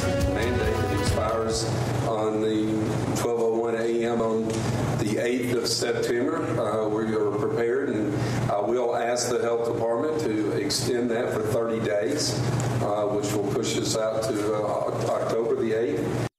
mandate that expires on the 12:01 a.m. on the 8th of September. Uh, we are prepared, and uh, we'll ask the health department to extend that for 30 days, uh, which will push us out to uh, October the 8th.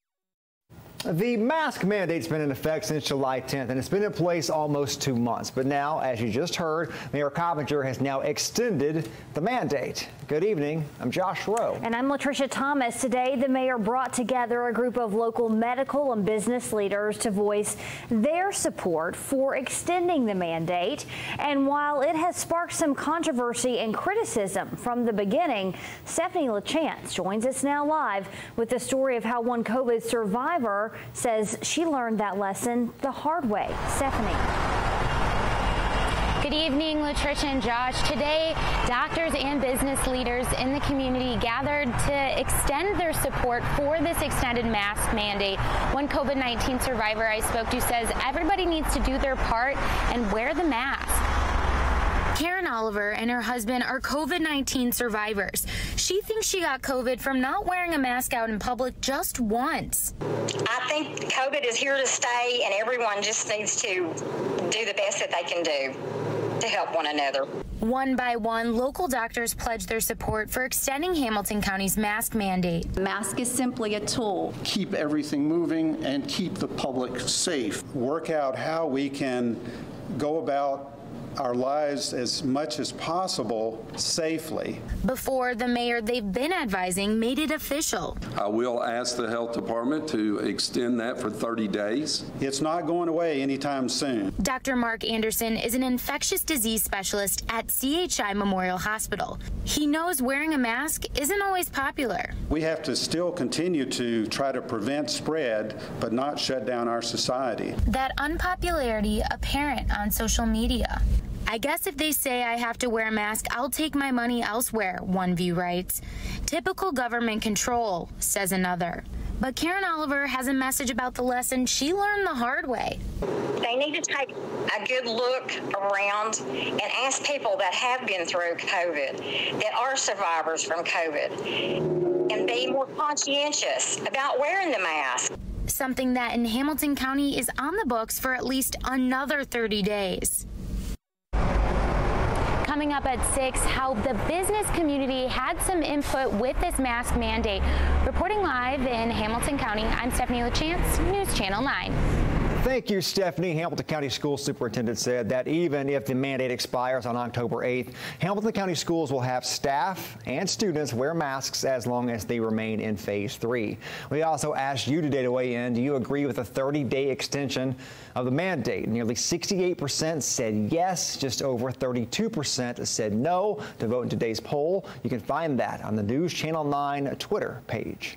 The mask mandate's been in effect since July 10th, and it's been in place almost two months. But now, as you just heard, Mayor Coppinger has now extended the mandate. Good evening. I'm Josh Roe. And I'm Latricia Thomas. Today, the mayor brought together a group of local medical and business leaders to voice their support for extending the mandate. And while it has sparked some controversy and criticism from the beginning, Stephanie LaChance joins us now live with the story of how one COVID survivor says she learned that lesson the hard way. Stephanie. Good evening, Latricia and Josh. Today, doctors and business leaders in the community gathered to extend their support for this extended mask mandate. One COVID 19 survivor I spoke to says everybody needs to do their part and wear the mask. Karen Oliver and her husband are COVID 19 survivors. She thinks she got COVID from not wearing a mask out in public just once. I think COVID is here to stay, and everyone just needs to do the best that they can do to help one another. One by one, local doctors pledged their support for extending Hamilton County's mask mandate. Mask is simply a tool. Keep everything moving and keep the public safe. Work out how we can go about our lives as much as possible safely. Before the mayor they've been advising made it official. I will ask the health department to extend that for 30 days. It's not going away anytime soon. Dr. Mark Anderson is an infectious disease specialist at CHI Memorial Hospital. He knows wearing a mask isn't always popular. We have to still continue to try to prevent spread, but not shut down our society. That unpopularity apparent on social media. I guess if they say I have to wear a mask, I'll take my money elsewhere, one view writes. Typical government control, says another. But Karen Oliver has a message about the lesson she learned the hard way. They need to take a good look around and ask people that have been through COVID, that are survivors from COVID, and be more conscientious about wearing the mask. Something that in Hamilton County is on the books for at least another 30 days. Coming up at 6, how the business community had some input with this mask mandate. Reporting live in Hamilton County, I'm Stephanie LaChance, News Channel 9. Thank you, Stephanie. Hamilton County School Superintendent said that even if the mandate expires on October 8th, Hamilton County Schools will have staff and students wear masks as long as they remain in phase three. We also asked you today to weigh in. Do you agree with a 30-day extension of the mandate? Nearly 68% said yes, just over 32% said no. To vote in today's poll, you can find that on the News Channel 9 Twitter page.